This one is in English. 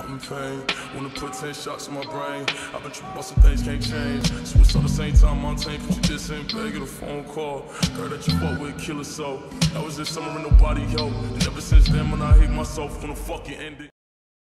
I'm in pain. Wanna put 10 shots in my brain. I've been tripping some things can't change. Switch on the same time, Montaigne. But you just ain't begging a phone call. Girl that you fuck with a killer, so that was this summer and nobody helped. And ever since then, when I hate myself, wanna fucking end it.